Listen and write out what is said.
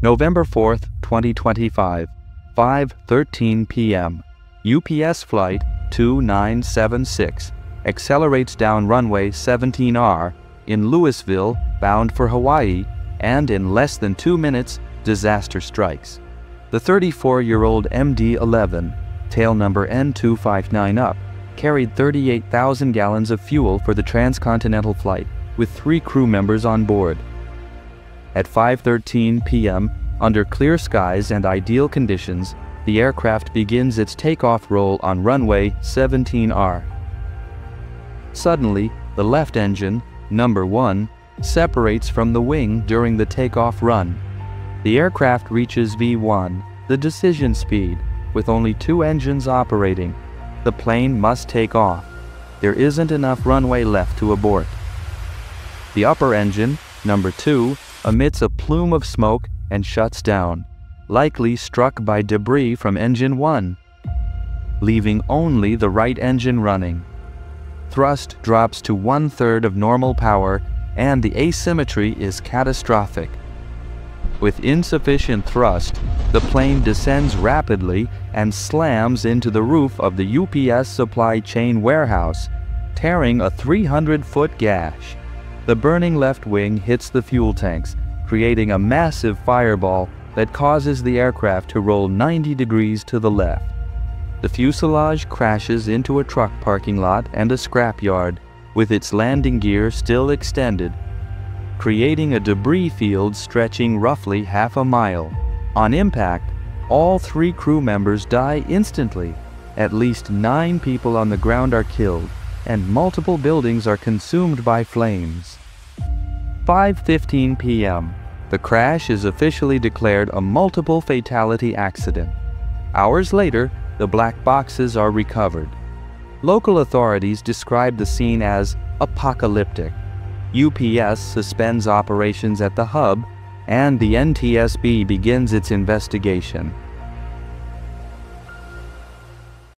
November 4th, 2025, 5:13 p.m. UPS flight 2976 accelerates down runway 17R in Louisville bound for Hawaii and in less than 2 minutes disaster strikes. The 34-year-old MD-11, tail number N259 up, carried 38,000 gallons of fuel for the transcontinental flight with 3 crew members on board. At 5:13 p.m., under clear skies and ideal conditions, the aircraft begins its takeoff roll on runway 17R. Suddenly, the left engine, number 1, separates from the wing during the takeoff run. The aircraft reaches V1, the decision speed, with only two engines operating. The plane must take off. There isn't enough runway left to abort. The upper engine, number 2, emits a plume of smoke and shuts down, likely struck by debris from engine 1, leaving only the right engine running. Thrust drops to one-third of normal power and the asymmetry is catastrophic. With insufficient thrust, the plane descends rapidly and slams into the roof of the UPS supply chain warehouse, tearing a 300-foot gash. The burning left wing hits the fuel tanks, creating a massive fireball that causes the aircraft to roll 90 degrees to the left. The fuselage crashes into a truck parking lot and a scrapyard, with its landing gear still extended, creating a debris field stretching roughly half a mile. On impact, all three crew members die instantly. At least nine people on the ground are killed, and multiple buildings are consumed by flames. 5.15 p.m. The crash is officially declared a multiple fatality accident. Hours later, the black boxes are recovered. Local authorities describe the scene as apocalyptic. UPS suspends operations at the hub, and the NTSB begins its investigation.